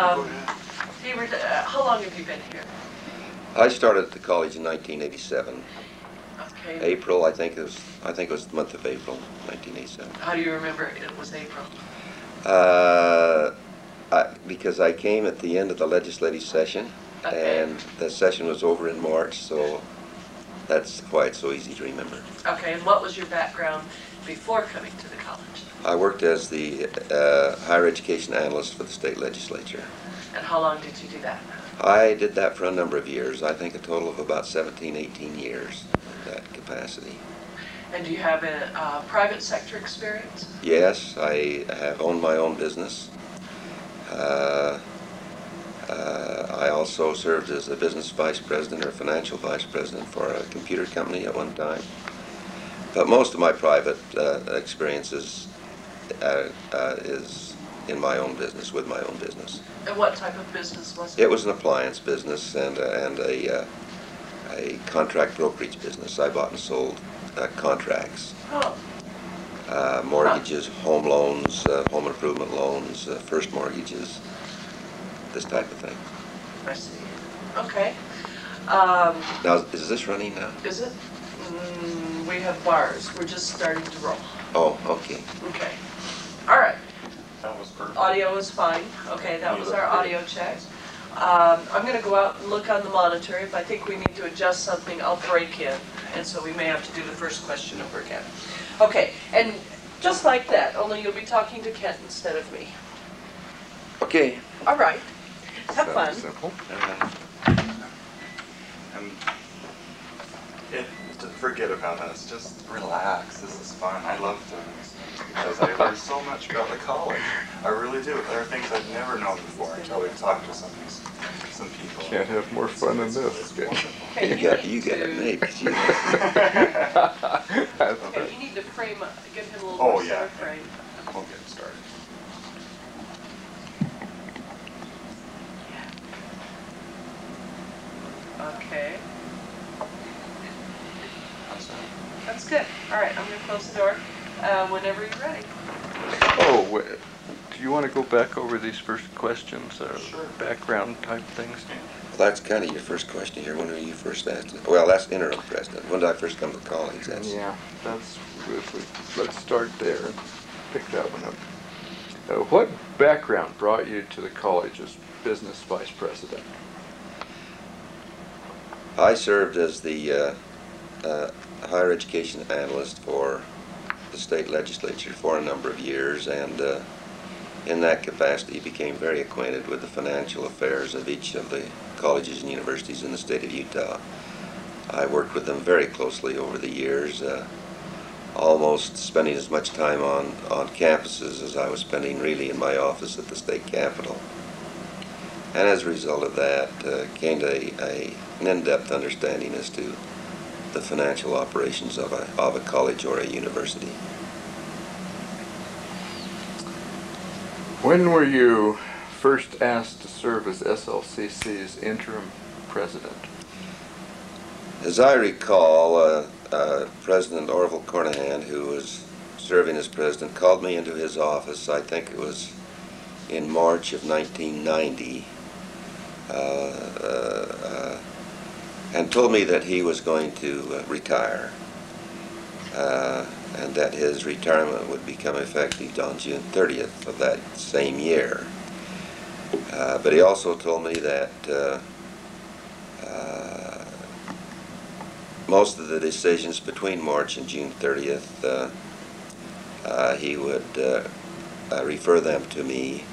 Um, Heber, uh, how long have you been here? I started at the college in 1987. Okay. April, I think it was, I think it was the month of April, 1987. How do you remember it was April? Uh, I, because I came at the end of the legislative session, Okay. and the session was over in March, so that's why it's so easy to remember. Okay, and what was your background before coming to the college? I worked as the uh, higher education analyst for the state legislature. And how long did you do that? I did that for a number of years, I think a total of about 17, 18 years in that capacity. And do you have a uh, private sector experience? Yes, I have owned my own business. Uh, uh, I also served as a business vice president or financial vice president for a computer company at one time. But most of my private uh, experiences uh, uh, is in my own business, with my own business. And what type of business was it? It was an appliance business and, a- and a, uh, a contract brokerage business. I bought and sold uh, contracts. Oh, Uh, mortgages, home loans, uh, home improvement loans, uh, first mortgages, this type of thing. I see. Okay. Um, Now, is this running now? is it? Mm, we have bars. We're just starting to roll. Oh, okay. Okay. All right. That was perfect. Audio is fine. Okay, that was our audio check. Um, I'm gonna go out and look on the monitor. If I think we need to adjust something, I'll break in. And so we may have to do the first question over again. Okay, and just like that, only you'll be talking to Kent instead of me. Okay. All right. Have fun. Simple. And it, to forget about us, just relax. This is fun. I love doing this because I learned so much about the college. I really do. There are things I've never known before until we talked to some of these, some people. Can't have more fun than this. it's Okay. wonderful. Okay, You got, need you got it to- made. Gee. That's Okay, you need to frame, give him a little Oh, more yeah. center frame. We'll get started. Okay, How's that? that's good. All right, I'm gonna close the door, uh, whenever you're ready. Oh, wait, do you want to go back over these first questions, uh, Sure. background type things? Well, That's kind of your first question here. When were you first asked? Well, that's interim president. When did I first come to college? That's, Yeah, that's, if we- let's start there and pick that one up. Uh, What background brought you to the college as business vice president? I served as the uh, uh, higher education analyst for the state legislature for a number of years, and uh, in that capacity he became very acquainted with the financial affairs of each of the colleges and universities in the state of Utah. I worked with them very closely over the years, uh, almost spending as much time on, on campuses as I was spending really in my office at the state capitol. And as a result of that, uh, gained a, a, an in-depth understanding as to the financial operations of a, of a college or a university. When were you first asked to serve as SLCC's interim president? As I recall, uh, uh, President Orville Carnahan, who was serving as president, called me into his office, I think it was in March of 1990, uh, uh, uh, and told me that he was going to uh, retire. And that his retirement would become effective on June 30th of that same year. Uh, but he also told me that uh, uh, most of the decisions between March and June 30th, uh, uh, he would uh, refer them to me.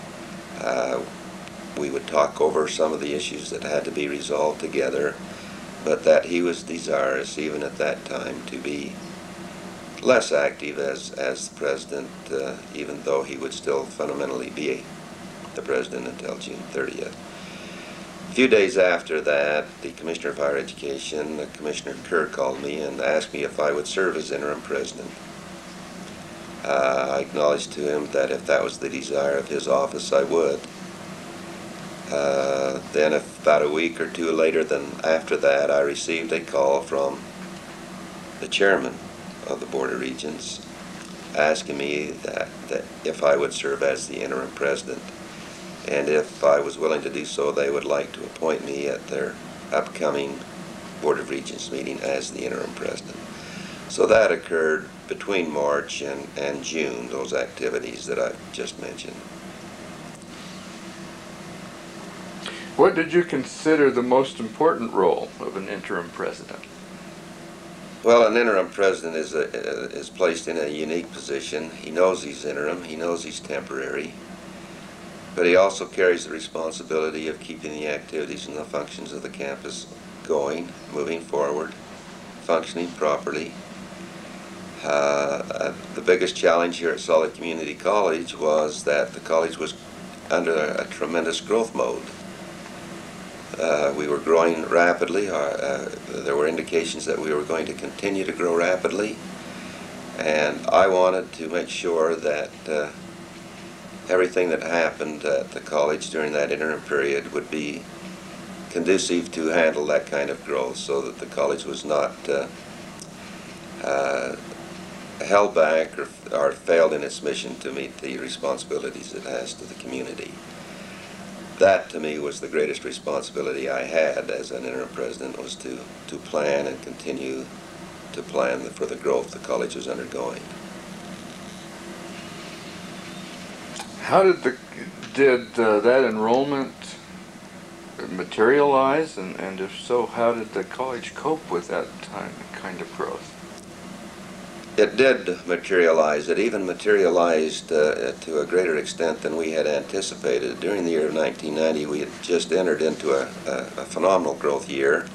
We would talk over some of the issues that had to be resolved together, but that he was desirous, even at that time, to be less active as, as president, uh, even though he would still fundamentally be the president until June 30th. A few days after that, the Commissioner of Higher Education, Commissioner Kerr, called me and asked me if I would serve as interim president. Uh, I acknowledged to him that if that was the desire of his office, I would. Uh, then, if about a week or two later than after that, I received a call from the chairman of the Board of Regents asking me that, that if I would serve as the interim president. And if I was willing to do so, they would like to appoint me at their upcoming Board of Regents meeting as the interim president. So that occurred between March and, and June, those activities that I just mentioned. What did you consider the most important role of an interim president? Well, an interim president is, a, is placed in a unique position. He knows he's interim, he knows he's temporary, but he also carries the responsibility of keeping the activities and the functions of the campus going, moving forward, functioning properly. Uh, uh, the biggest challenge here at Salt Lake Community College was that the college was under a, a tremendous growth mode. Uh, we were growing rapidly. Uh, there were indications that we were going to continue to grow rapidly. And I wanted to make sure that uh, everything that happened at the college during that interim period would be conducive to handle that kind of growth so that the college was not uh, uh, held back or, or failed in its mission to meet the responsibilities it has to the community that to me was the greatest responsibility I had as an interim president was to, to plan and continue to plan for the growth the college was undergoing. How did the did uh, that enrollment materialize, and, and if so, how did the college cope with that time, kind of growth? It did materialize. It even materialized uh, to a greater extent than we had anticipated. During the year of 1990, we had just entered into a, a, a phenomenal growth year,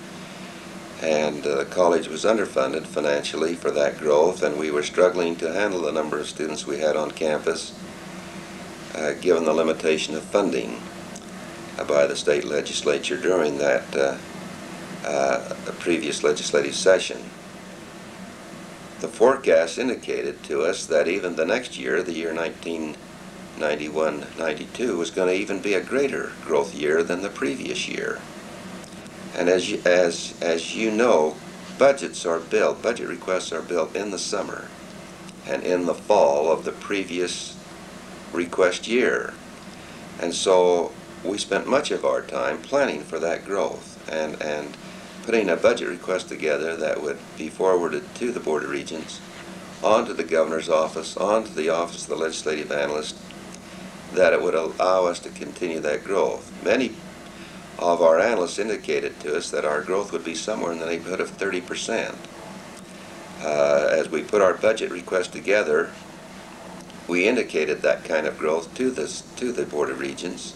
and uh, the college was underfunded financially for that growth, and we were struggling to handle the number of students we had on campus, uh, given the limitation of funding uh, by the state legislature during that uh, uh, previous legislative session the forecast indicated to us that even the next year, the year 1991-92, was going to even be a greater growth year than the previous year. And as you, as, as you know, budgets are built, budget requests are built in the summer and in the fall of the previous request year. And so we spent much of our time planning for that growth and, and putting a budget request together that would be forwarded to the Board of Regents, on to the Governor's office, on to the Office of the Legislative Analyst, that it would allow us to continue that growth. Many of our analysts indicated to us that our growth would be somewhere in the neighborhood of 30%. Uh, as we put our budget request together, we indicated that kind of growth to, this, to the Board of Regents,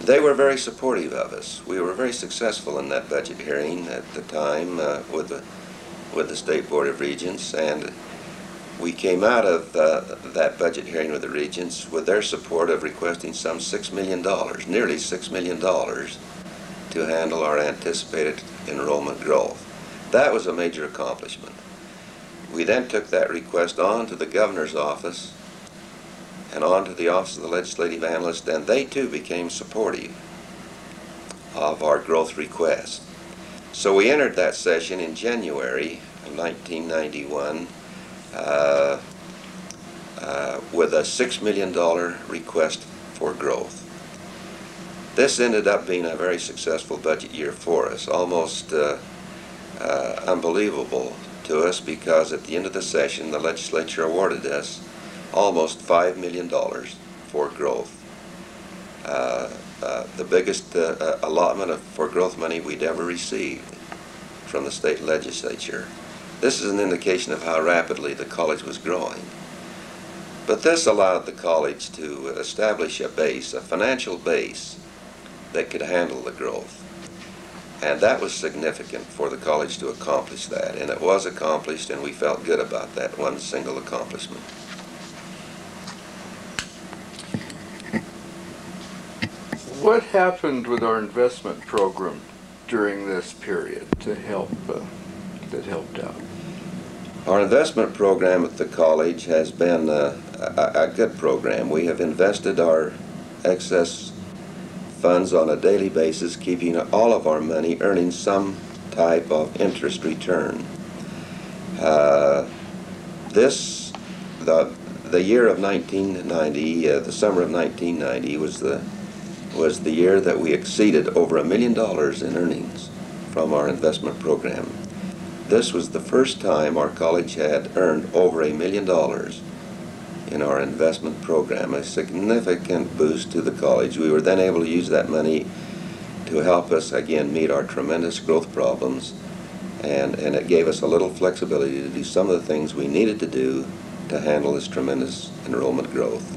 they were very supportive of us. We were very successful in that budget hearing at the time uh, with the with the State Board of Regents, and we came out of uh, that budget hearing with the Regents with their support of requesting some $6 million, nearly $6 million, to handle our anticipated enrollment growth. That was a major accomplishment. We then took that request on to the governor's office and on to the Office of the Legislative Analyst, and they too became supportive of our growth request. So we entered that session in January of 1991 uh, uh, with a $6 million request for growth. This ended up being a very successful budget year for us, almost uh, uh unbelievable to us because at the end of the session the legislature awarded us almost $5 million for growth. Uh, uh, the biggest uh, uh, allotment of, for growth money we'd ever received from the state legislature. This is an indication of how rapidly the college was growing. But this allowed the college to establish a base, a financial base, that could handle the growth. And that was significant for the college to accomplish that. And it was accomplished, and we felt good about that one single accomplishment. What happened with our investment program during this period to help, uh, that helped out? Our investment program at the college has been uh, a, a good program. We have invested our excess funds on a daily basis, keeping all of our money earning some type of interest return. Uh, this the, the year of 1990, uh, the summer of 1990 was the, was the year that we exceeded over a million dollars in earnings from our investment program. This was the first time our college had earned over a million dollars in our investment program, a significant boost to the college. We were then able to use that money to help us again meet our tremendous growth problems and, and it gave us a little flexibility to do some of the things we needed to do to handle this tremendous enrollment growth.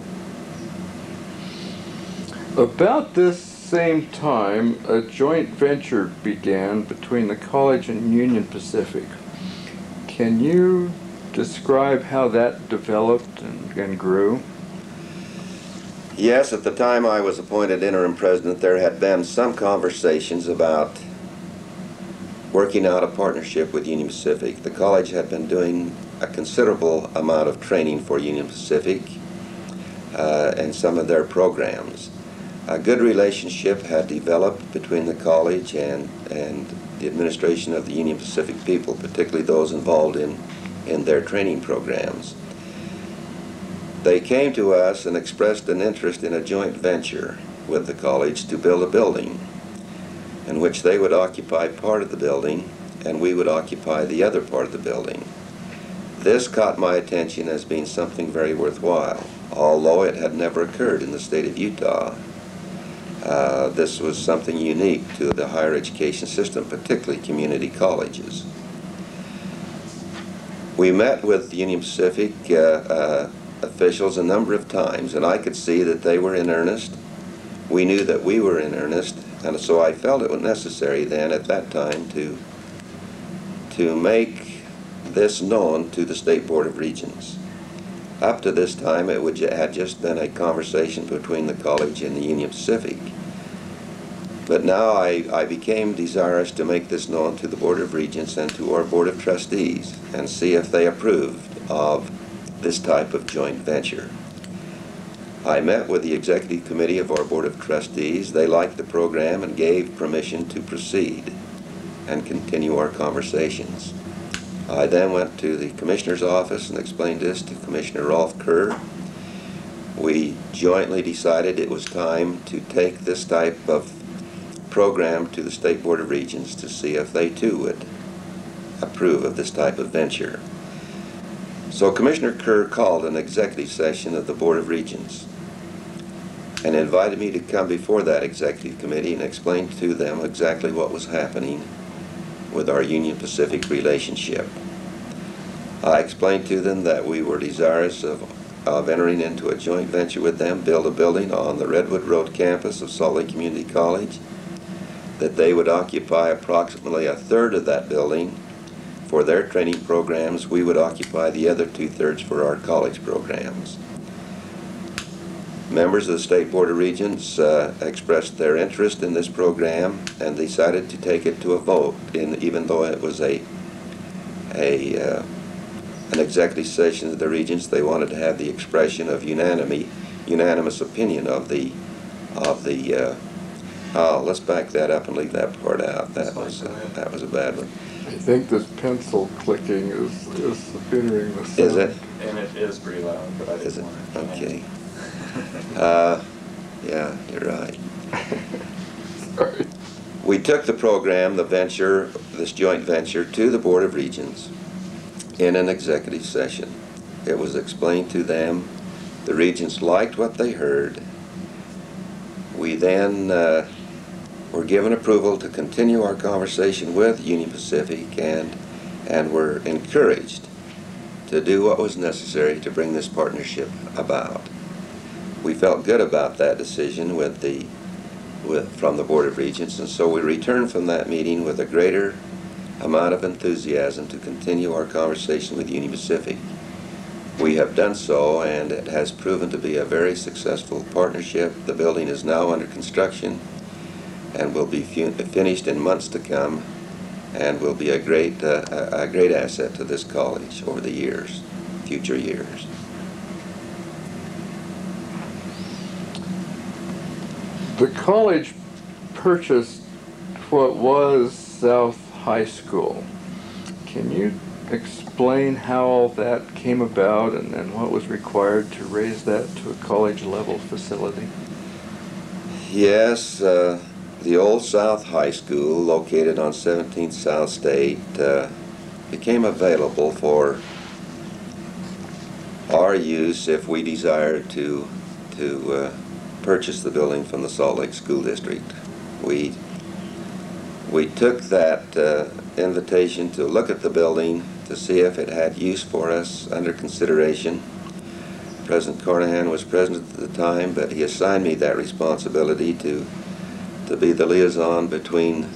About this same time, a joint venture began between the college and Union Pacific. Can you describe how that developed and, and grew? Yes, at the time I was appointed interim president, there had been some conversations about working out a partnership with Union Pacific. The college had been doing a considerable amount of training for Union Pacific uh, and some of their programs. A good relationship had developed between the college and, and the administration of the Union Pacific people, particularly those involved in, in their training programs. They came to us and expressed an interest in a joint venture with the college to build a building in which they would occupy part of the building and we would occupy the other part of the building. This caught my attention as being something very worthwhile, although it had never occurred in the state of Utah. Uh, this was something unique to the higher education system, particularly community colleges. We met with Union Pacific uh, uh, officials a number of times, and I could see that they were in earnest. We knew that we were in earnest, and so I felt it was necessary then at that time to, to make this known to the State Board of Regents. Up to this time, it would, had just been a conversation between the college and the Union Pacific. But now I, I became desirous to make this known to the Board of Regents and to our Board of Trustees and see if they approved of this type of joint venture. I met with the executive committee of our Board of Trustees. They liked the program and gave permission to proceed and continue our conversations. I then went to the commissioner's office and explained this to Commissioner Rolfe Kerr. We jointly decided it was time to take this type of program to the State Board of Regents to see if they too would approve of this type of venture. So Commissioner Kerr called an executive session of the Board of Regents and invited me to come before that executive committee and explain to them exactly what was happening with our Union Pacific relationship. I explained to them that we were desirous of, of entering into a joint venture with them, build a building on the Redwood Road campus of Salt Lake Community College, that they would occupy approximately a third of that building for their training programs. We would occupy the other two-thirds for our college programs. Members of the State Board of Regents uh, expressed their interest in this program and decided to take it to a vote, in, even though it was a, a, uh, an executive session of the Regents. They wanted to have the expression of unanimity, unanimous opinion of the, of the, uh, oh, let's back that up and leave that part out. That was, go that was a bad one. I think this pencil clicking is, is hindering the sound. Is it? And it is pretty loud, but I Is it? didn't want to. Okay. Uh, yeah, you're right. Sorry. We took the program, the venture, this joint venture, to the Board of Regents in an executive session. It was explained to them. The regents liked what they heard. We then uh, were given approval to continue our conversation with Union Pacific and, and were encouraged to do what was necessary to bring this partnership about. We felt good about that decision with the with, from the Board of Regents, and so we returned from that meeting with a greater amount of enthusiasm to continue our conversation with Union Pacific. We have done so, and it has proven to be a very successful partnership. The building is now under construction and will be finished in months to come, and will be a great, uh, a great asset to this college over the years, future years. The college purchased what was South High School. Can you explain how all that came about and, and what was required to raise that to a college level facility? Yes, uh, the old South High School, located on 17th South State, uh, became available for our use if we desired to to uh, purchase the building from the Salt Lake School District. We we took that uh, invitation to look at the building to see if it had use for us under consideration. President Carnahan was president at the time, but he assigned me that responsibility to to be the liaison between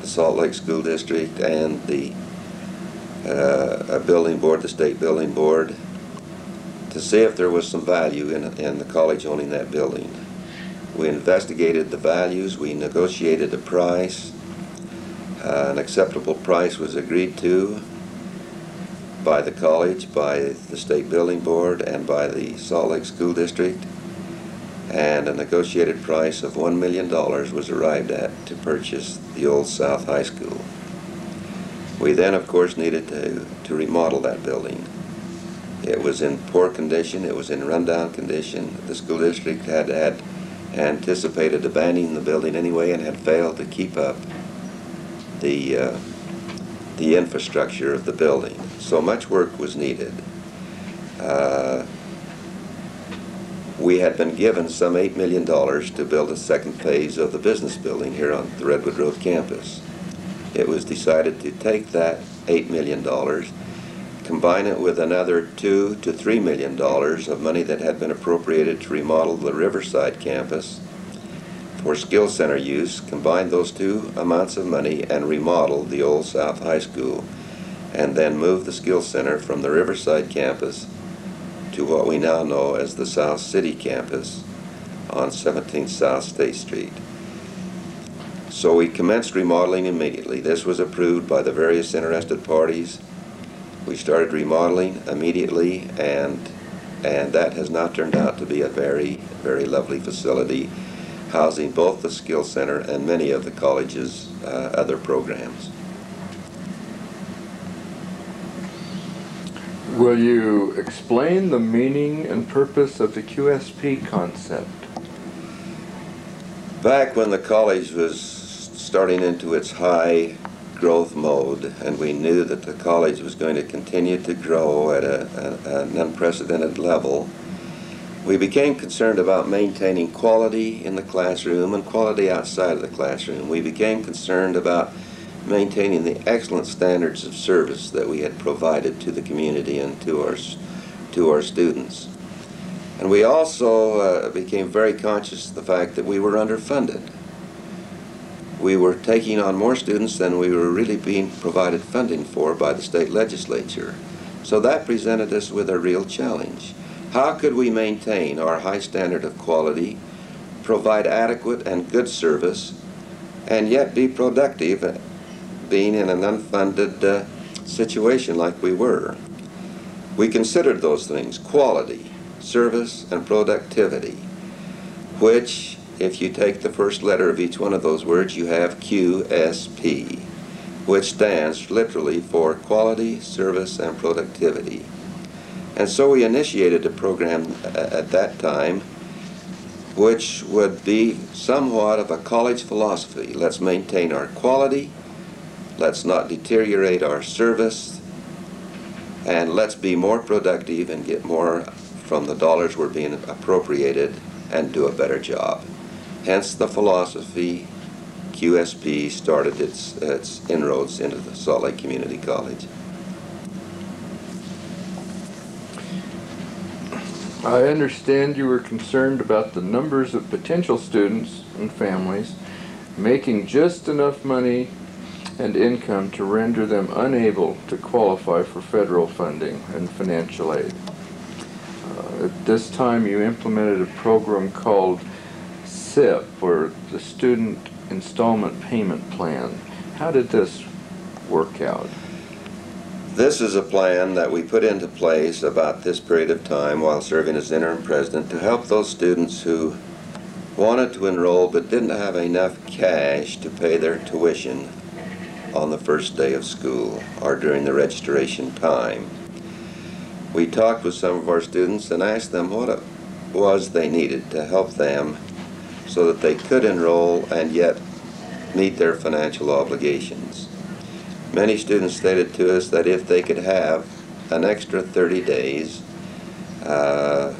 the Salt Lake School District and the uh, building board, the state building board, to see if there was some value in, in the college owning that building. We investigated the values, we negotiated a price. Uh, an acceptable price was agreed to by the college, by the state building board, and by the Salt Lake School District. And a negotiated price of $1 million was arrived at to purchase the old South High School. We then, of course, needed to, to remodel that building. It was in poor condition, it was in rundown condition. The school district had had anticipated abandoning the building anyway and had failed to keep up the, uh, the infrastructure of the building. So much work was needed. Uh, we had been given some $8 million to build a second phase of the business building here on the Redwood Road campus. It was decided to take that $8 million, combine it with another 2 to $3 million of money that had been appropriated to remodel the Riverside campus for skill center use, combine those two amounts of money and remodel the old South High School, and then move the skill center from the Riverside campus to what we now know as the South City campus on 17th South State Street. So we commenced remodeling immediately. This was approved by the various interested parties. We started remodeling immediately and and that has now turned out to be a very, very lovely facility housing both the Skill Center and many of the college's uh, other programs. Will you explain the meaning and purpose of the QSP concept? Back when the college was starting into its high growth mode, and we knew that the college was going to continue to grow at a, a, an unprecedented level, we became concerned about maintaining quality in the classroom and quality outside of the classroom. We became concerned about maintaining the excellent standards of service that we had provided to the community and to our, to our students. And we also uh, became very conscious of the fact that we were underfunded. We were taking on more students than we were really being provided funding for by the state legislature. So that presented us with a real challenge. How could we maintain our high standard of quality, provide adequate and good service, and yet be productive being in an unfunded uh, situation like we were. We considered those things quality, service, and productivity, which, if you take the first letter of each one of those words, you have QSP, which stands literally for quality, service, and productivity. And so we initiated a program uh, at that time which would be somewhat of a college philosophy. Let's maintain our quality, Let's not deteriorate our service. And let's be more productive and get more from the dollars we're being appropriated and do a better job. Hence the philosophy QSP started its, its inroads into the Salt Lake Community College. I understand you were concerned about the numbers of potential students and families making just enough money and income to render them unable to qualify for federal funding and financial aid. Uh, at this time, you implemented a program called SIP, or the Student Installment Payment Plan. How did this work out? This is a plan that we put into place about this period of time while serving as interim president to help those students who wanted to enroll but didn't have enough cash to pay their tuition on the first day of school or during the registration time. We talked with some of our students and asked them what it was they needed to help them so that they could enroll and yet meet their financial obligations. Many students stated to us that if they could have an extra 30 days, uh,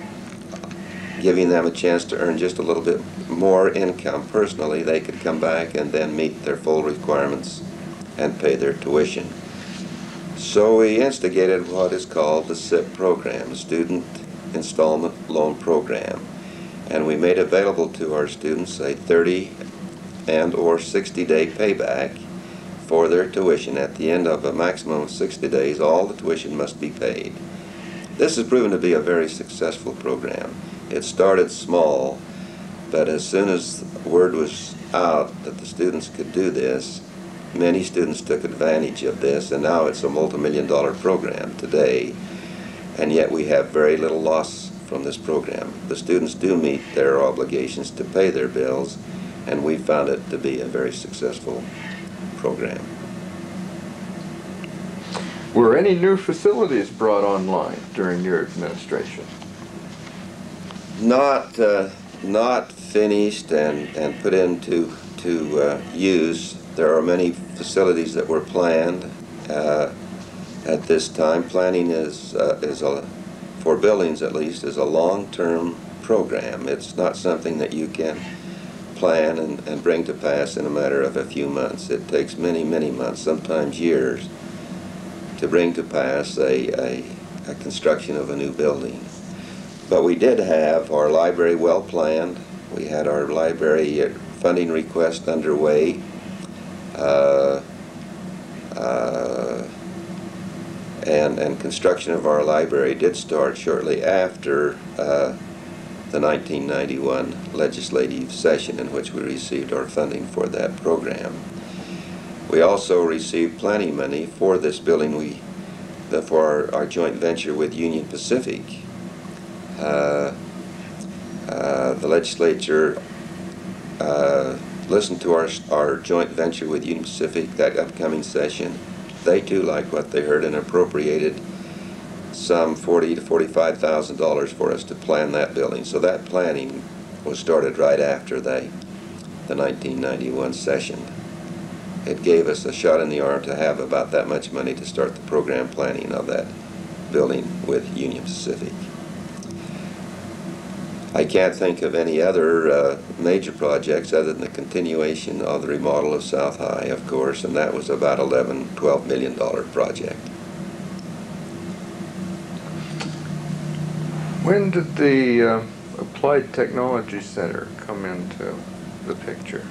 giving them a chance to earn just a little bit more income personally, they could come back and then meet their full requirements and pay their tuition. So we instigated what is called the SIP program, Student Installment Loan Program. And we made available to our students a 30 and or 60 day payback for their tuition. At the end of a maximum of 60 days, all the tuition must be paid. This has proven to be a very successful program. It started small, but as soon as word was out that the students could do this, many students took advantage of this, and now it's a multi-million dollar program today, and yet we have very little loss from this program. The students do meet their obligations to pay their bills, and we found it to be a very successful program. Were any new facilities brought online during your administration? Not, uh, not finished and, and put into to uh, use. There are many facilities that were planned uh, at this time. Planning is, uh, is a, for buildings at least, is a long-term program. It's not something that you can plan and, and bring to pass in a matter of a few months. It takes many, many months, sometimes years, to bring to pass a, a, a construction of a new building. But we did have our library well planned. We had our library funding request underway. Uh, uh, and, and construction of our library did start shortly after uh, the 1991 legislative session in which we received our funding for that program. We also received planning money for this building we, the, for our, our joint venture with Union Pacific. Uh, uh, the legislature uh, listened to our, our joint venture with Union Pacific that upcoming session. They too liked what they heard and appropriated some forty to forty-five thousand dollars for us to plan that building. So that planning was started right after the, the 1991 session. It gave us a shot in the arm to have about that much money to start the program planning of that building with Union Pacific. I can't think of any other uh, major projects other than the continuation of the remodel of South High, of course, and that was about 11, 12 million dollar project. When did the uh, Applied Technology Center come into the picture?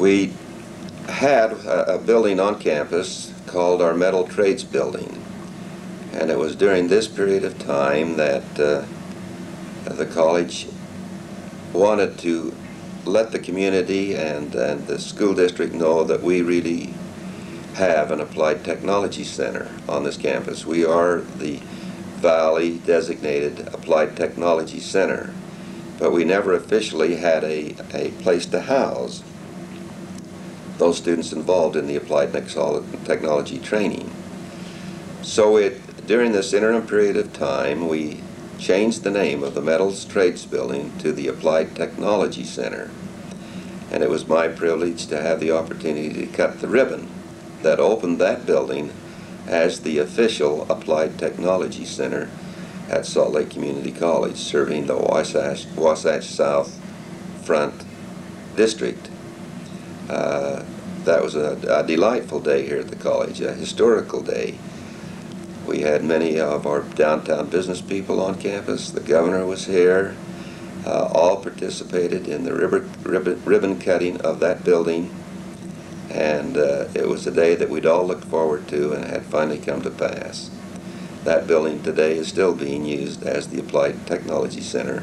We had a, a building on campus called our Metal Trades Building, and it was during this period of time that uh, the college wanted to let the community and, and the school district know that we really have an applied technology center on this campus. We are the Valley designated Applied Technology Center, but we never officially had a, a place to house those students involved in the applied technology training. So it, during this interim period of time, we changed the name of the Metals Trades Building to the Applied Technology Center. And it was my privilege to have the opportunity to cut the ribbon that opened that building as the official Applied Technology Center at Salt Lake Community College, serving the Wasatch, Wasatch South Front District. Uh, that was a, a, delightful day here at the college, a historical day. We had many of our downtown business people on campus. The governor was here. Uh, all participated in the ribbon, ribbon, cutting of that building and uh, it was a day that we'd all looked forward to and had finally come to pass. That building today is still being used as the Applied Technology Center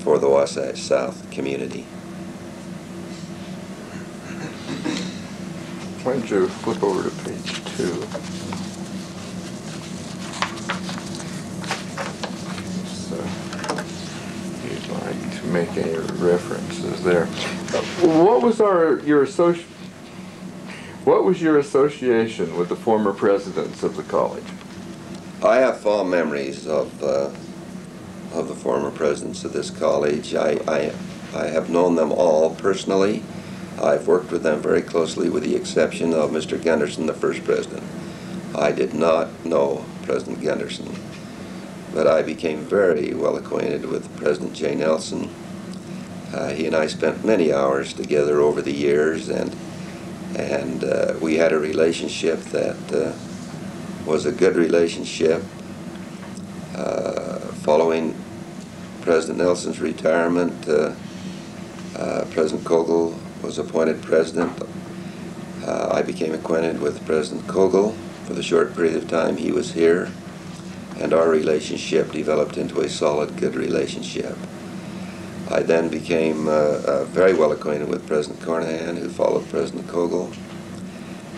for the Wasatch South community. Why don't you flip over to page two? So, you'd like to make any references there. What was our, your associ, What was your association with the former presidents of the college? I have fond memories of, uh, of the former presidents of this college. I, I, I have known them all personally. I've worked with them very closely with the exception of Mr. Gunderson, the first president. I did not know President Gunderson, but I became very well acquainted with President Jay Nelson. Uh, he and I spent many hours together over the years, and and uh, we had a relationship that uh, was a good relationship. Uh, following President Nelson's retirement, uh, uh, President Kogel was appointed president. I became acquainted with President Kogel for the short period of time he was here, and our relationship developed into a solid, good relationship. I then became uh, uh, very well acquainted with President Carnahan, who followed President Kogel,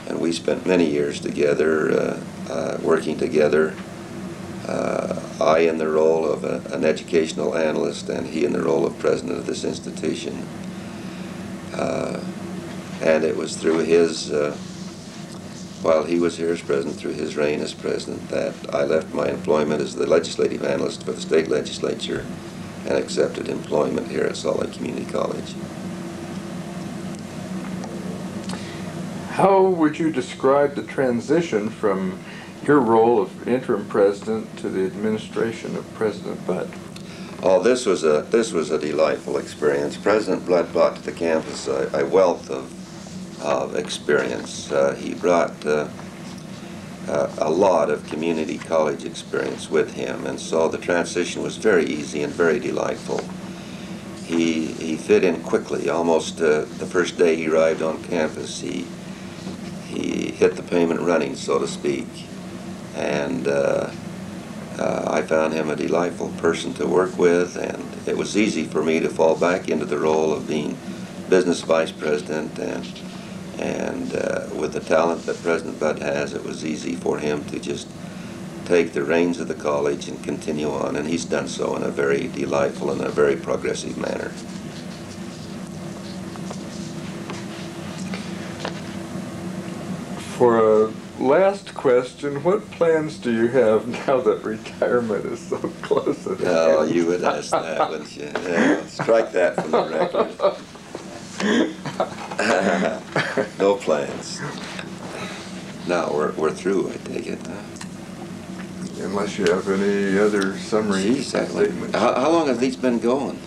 and we spent many years together, uh, uh, working together. Uh, I in the role of a, an educational analyst, and he in the role of president of this institution. Uh, and it was through his, while he was here as president, through his reign as president, that I left my employment as the legislative analyst for the state legislature and accepted employment here at Salt Lake Community College. How would you describe the transition from your role of interim president to the administration of President Bleed? Oh, this was a this was a delightful experience. President Bleed brought to the campus a, a wealth of, of experience. Uh, he brought uh, uh, a lot of community college experience with him, and so the transition was very easy and very delightful. He he fit in quickly. Almost uh, the first day he arrived on campus, he he hit the payment running, so to speak, and. Uh, uh, I found him a delightful person to work with, and it was easy for me to fall back into the role of being business vice president. And and uh, with the talent that President Bleed has, it was easy for him to just take the reins of the college and continue on. And he's done so in a very delightful and a very progressive manner. For a last question, what plans do you have now that retirement is so close? Oh, you would ask that, wouldn't you? Yeah, strike that from the record. no plans. No, we're, we're through, I take it. Unless you have any other summary Geez, that- statements. How, how long have these been going?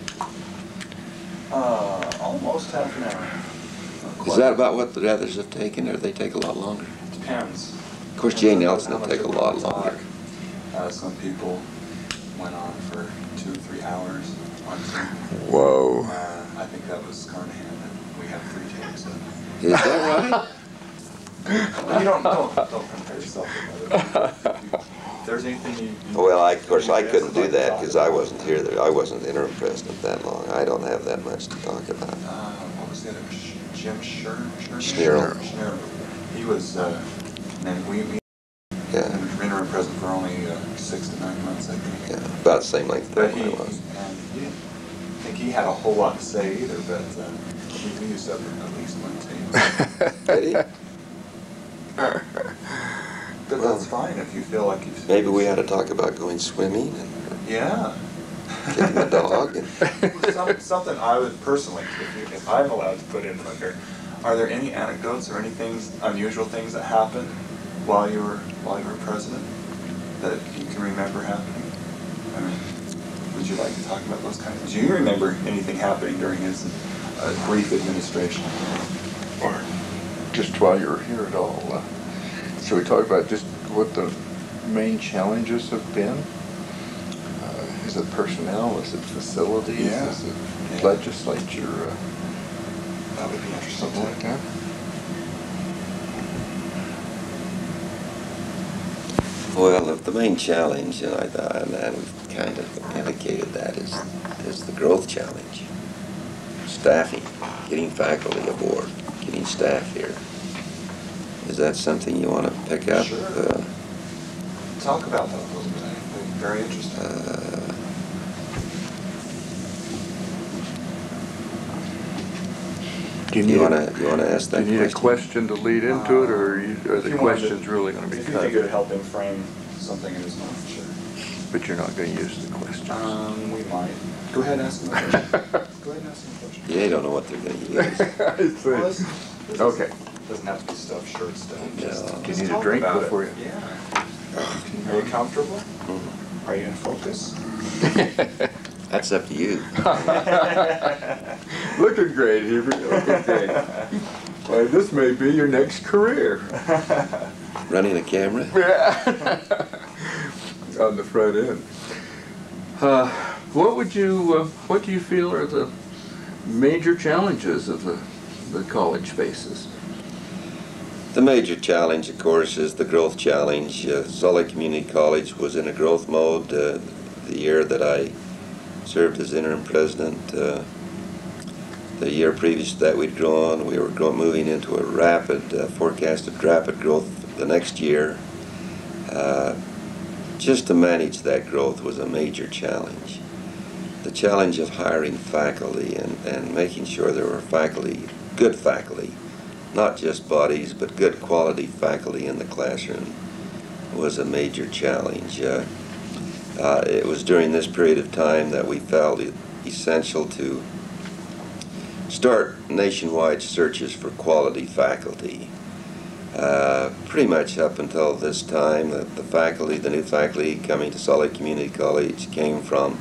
Uh, almost half an hour. Is that about what the others have taken, or they take a lot longer? Depends. Of course, Jay Nelson will take a lot longer. Uh, some people went on for two, three hours. Whoa. Uh, I think that was Carnahan, and we had three takes. Is that right? You don't, don't, don't compare yourself with other people. There's anything you. you- Well, I, of course, I couldn't do that because I wasn't here. there. I wasn't interim president that long. I don't have that much to talk about. Uh, what was the other, Jim? Sher- Schnurl. Schnurl. He was, uh, and we, we, Yeah, interim president for only uh, six to nine months, I think. yeah, about the same length that he, I and was. he didn't think he had a whole lot to say either, but, uh, he he used at least one tape. Did he? But that's fine if you feel like you've. Maybe we ought to talk about going swimming and Yeah. kicking the dog and. Some- Something I would personally, if you, if I'm allowed to put in here, are there any anecdotes or any things, unusual things that happened while you were, while you were president that you can remember happening? I mean, would you like to talk about those kinds of, do you remember anything happening during his uh, brief administration? Or just while you're here at all, uh, should we talk about just what the main challenges have been? Uh, Is it personnel, is it facilities, Yeah. is it Yeah. legislature, uh, That would be interesting something like that? Well, the- the main challenge, and I thought, and and we've kind of indicated that, is, is the growth challenge. Staffing, getting faculty aboard, getting staff here. Is that something you want to pick up? Sure. Uh, Talk about that a little bit, very interesting. uh, Do you You wanna, a- you wanna ask do that you need a question? question to lead into it, or are you- are the you wanted to- questions really gonna be If you think it would help him frame something in his mind, sure. But you're not gonna use the questions. Um, we might. Go ahead and ask him a question. Go ahead and ask him a question. Yeah, you don't know what they're gonna use. I Well, see. this- this is- Okay. Doesn't have to be stuff, shirt stuff. Just, No. Do you need a drink about it. before you- Yeah. Are you comfortable? Mhm. Are you in focus? That's up to you. Looking great, Heber, looking great. Well, this may be your next career. Running a camera? On the front end. Uh, What would you, uh, what do you feel are the major challenges of the, the college faces? The major challenge, of course, is the growth challenge. Uh, Community College was in a growth mode uh, the year that I served as interim president. Uh, the year previous to that, we'd grown. We were moving into a rapid, uh, forecasted rapid growth the next year. Uh, just to manage that growth was a major challenge. The challenge of hiring faculty and, and making sure there were faculty, good faculty, not just bodies, but good quality faculty in the classroom was a major challenge. Uh, uh, it was during this period of time that we felt it essential to start nationwide searches for quality faculty. Uh, pretty much up until this time, the, the faculty, the new faculty coming to Salt Lake Community College came from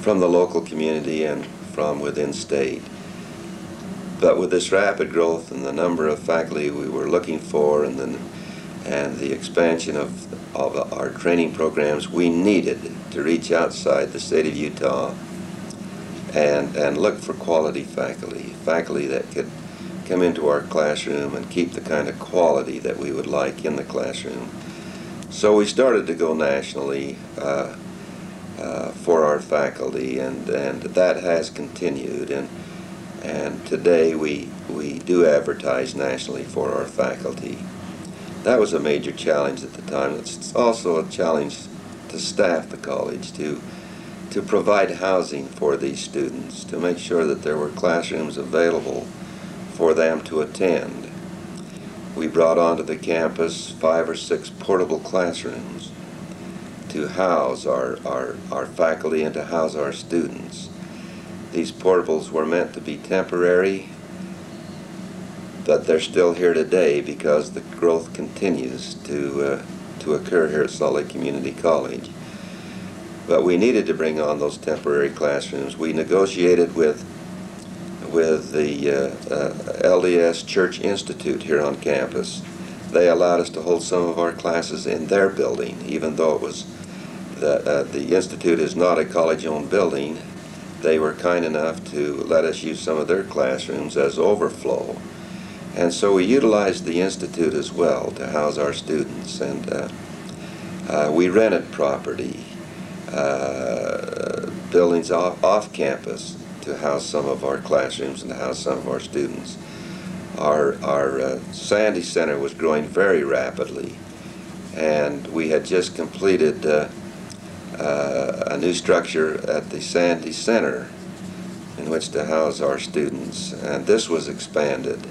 from the local community and from within state. But with this rapid growth and the number of faculty we were looking for and the, and the expansion of, of our training programs, we needed to reach outside the state of Utah and, and look for quality faculty, faculty that could come into our classroom and keep the kind of quality that we would like in the classroom. So we started to go nationally uh, uh, for our faculty, and, and that has continued. And, and today we, we do advertise nationally for our faculty. That was a major challenge at the time. It's also a challenge to staff the college to to provide housing for these students, to make sure that there were classrooms available for them to attend. We brought onto the campus five or six portable classrooms to house our, our, our faculty and to house our students. These portables were meant to be temporary, but they're still here today because the growth continues to, uh, to occur here at Salt Lake Community College. But we needed to bring on those temporary classrooms. We negotiated with with the uh, uh, LDS Church Institute here on campus. They allowed us to hold some of our classes in their building, even though it was the, uh, the institute is not a college-owned building. They were kind enough to let us use some of their classrooms as overflow. And so we utilized the institute as well to house our students. And uh, uh, we rented property, uh, buildings off, off campus to house some of our classrooms and to house some of our students. Our, our uh, Sandy Center was growing very rapidly, and we had just completed uh, uh, a new structure at the Sandy Center in which to house our students, and this was expanded.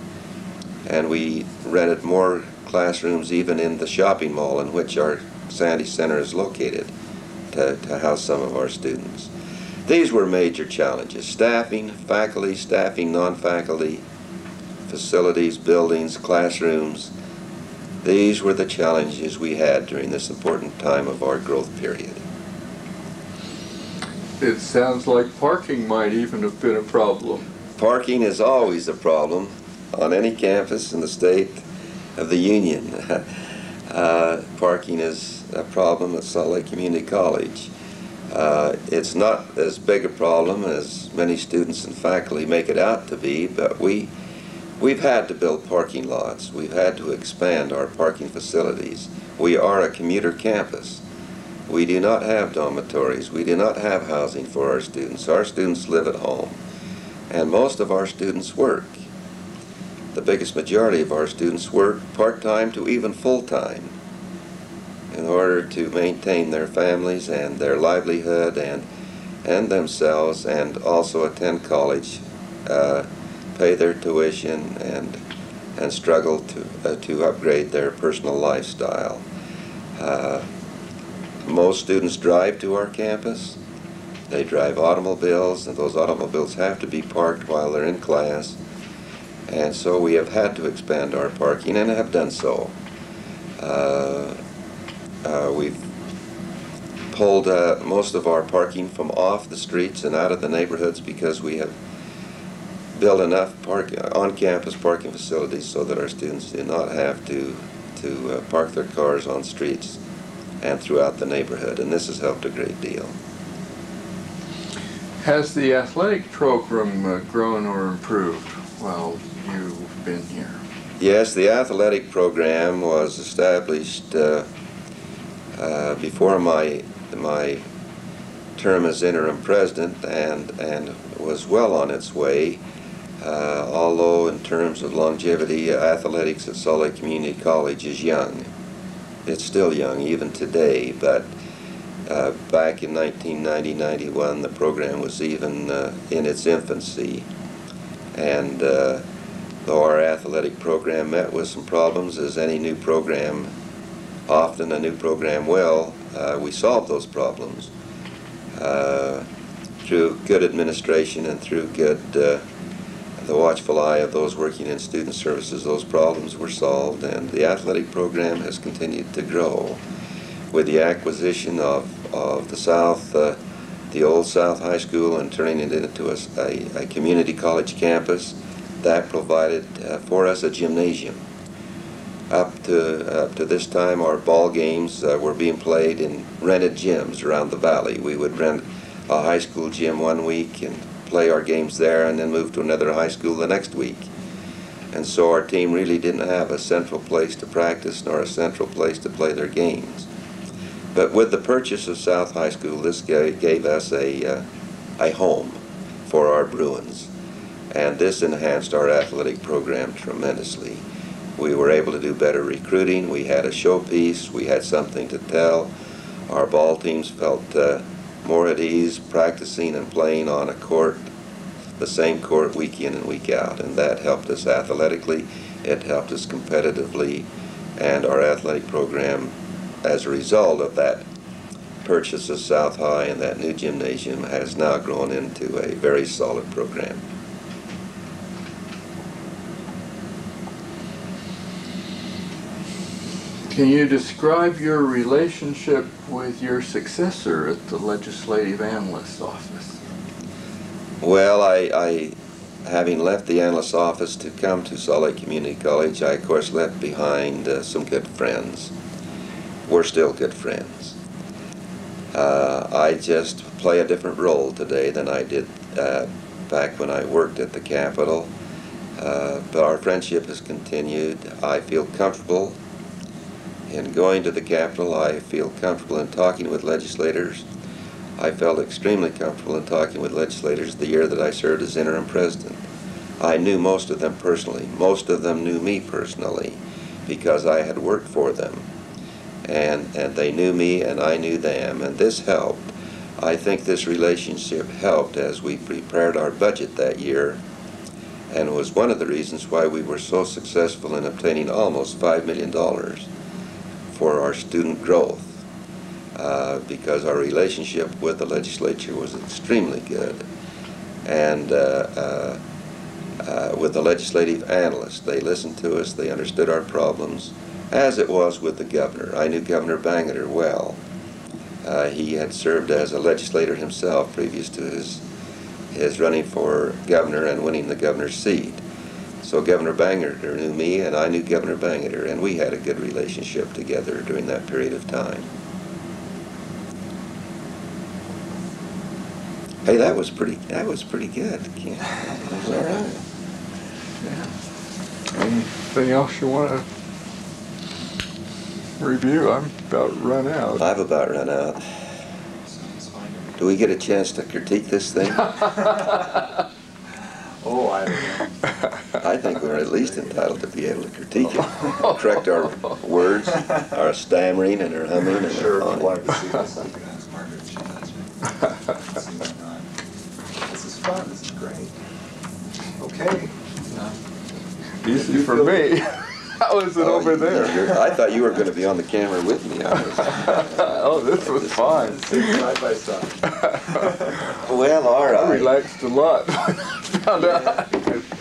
And we rented more classrooms even in the shopping mall in which our Sandy Center is located to, to house some of our students. These were major challenges. Staffing, faculty, staffing non-faculty, facilities, buildings, classrooms. These were the challenges we had during this important time of our growth period. It sounds like parking might even have been a problem. Parking is always a problem on any campus in the state of the Union. uh, parking is a problem at Salt Lake Community College. Uh, it's not as big a problem as many students and faculty make it out to be, but we, we've had to build parking lots. We've had to expand our parking facilities. We are a commuter campus. We do not have dormitories. We do not have housing for our students. Our students live at home, and most of our students work. The biggest majority of our students work part-time to even full-time in order to maintain their families and their livelihood and and themselves and also attend college uh, pay their tuition and and struggle to uh, to upgrade their personal lifestyle. Uh, most students drive to our campus. They drive automobiles, and those automobiles have to be parked while they're in class. And so we have had to expand our parking and have done so. Uh, uh, we've pulled uh, most of our parking from off the streets and out of the neighborhoods because we have built enough park, on-campus parking facilities so that our students do not have to, to uh, park their cars on streets and throughout the neighborhood, and this has helped a great deal. Has the athletic program uh, grown or improved while you've been here? Yes, the athletic program was established uh, uh, before my my term as interim president, and and was well on its way. Uh, although in terms of longevity, athletics at Salt Lake Community College is young. It's still young even today, but uh, back in 1990-91, the program was even uh, in its infancy, and uh, though our athletic program met with some problems, as any new program, often a new program will, uh, we solved those problems uh, through good administration and through good uh, the watchful eye of those working in student services. Those problems were solved, and the athletic program has continued to grow with the acquisition of, of the South, uh, the old South High School, and turning it into a, a, a community college campus that provided uh, for us a gymnasium. Up to up to this time, our ball games uh, were being played in rented gyms around the valley. We would rent a high school gym one week and play our games there, and then move to another high school the next week. And so our team really didn't have a central place to practice nor a central place to play their games. But with the purchase of South High School, this gave, gave us a, uh, a home for our Bruins. And this enhanced our athletic program tremendously. We were able to do better recruiting. We had a showpiece. We had something to tell. Our ball teams felt uh, more at ease practicing and playing on a court, the same court week in and week out. And that helped us athletically. It helped us competitively. And our athletic program as a result of that purchase of South High and that new gymnasium has now grown into a very solid program. Can you describe your relationship with your successor at the Legislative Analyst's Office? Well, I, I having left the analyst's office to come to Salt Lake Community College, I of course left behind uh, some good friends. We're still good friends. Uh, I just play a different role today than I did uh, back when I worked at the Capitol. Uh, but our friendship has continued. I feel comfortable in going to the Capitol. I feel comfortable in talking with legislators. I felt extremely comfortable in talking with legislators the year that I served as interim president. I knew most of them personally. Most of them knew me personally because I had worked for them. And, and they knew me and I knew them, and this helped. I think this relationship helped as we prepared our budget that year and was one of the reasons why we were so successful in obtaining almost $5 million for our student growth uh, because our relationship with the legislature was extremely good. And uh, uh, uh, with the legislative analysts, they listened to us, they understood our problems, as it was with the governor. I knew Governor Bangerter well. Uh, he had served as a legislator himself previous to his, his running for governor and winning the governor's seat. So Governor Bangerter knew me, and I knew Governor Bangerter, and we had a good relationship together during that period of time. Hey, that was pretty. That was pretty good. Ken. That was all right. Anything else you want to review? I'm about run out. I've about run out. Do we get a chance to critique this thing? Oh, I don't know. I think we're at least entitled to be able to critique it, correct our words, our stammering and our humming and our Sure, I'd like to see this. You can ask Margaret, she knows me. See why not. This is fun, this is great. Okay, Easy for me. How is it over there? You're- I thought you were gonna be on the camera with me. I was- Oh, this was fine. Side by side. Well, all I relaxed a lot when I found out.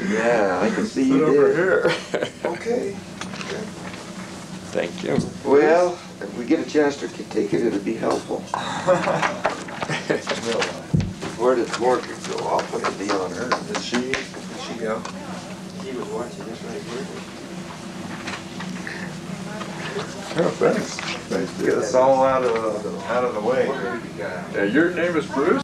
Yeah, I can see Sit you over did. here. Okay. Thank you. Well, if we get a chance to take it, it'd be helpful. Where did Morgan go? I'll put a deal on her. Did she, did she go? He was watching this right here. Oh, thanks. Get us all out of, out of the way. Yeah, your name is Bruce?